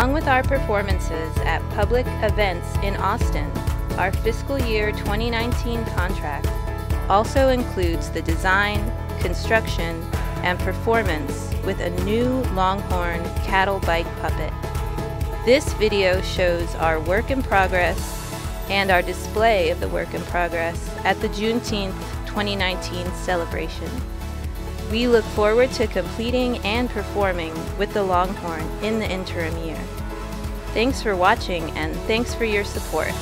Along with our performances at public events in Austin, our fiscal year 2019 contract also includes the design, construction, and performance with a new Longhorn cattle bike puppet. This video shows our work in progress and our display of the work in progress at the Juneteenth 2019 celebration. We look forward to completing and performing with the Longhorn in the interim year. Thanks for watching and thanks for your support.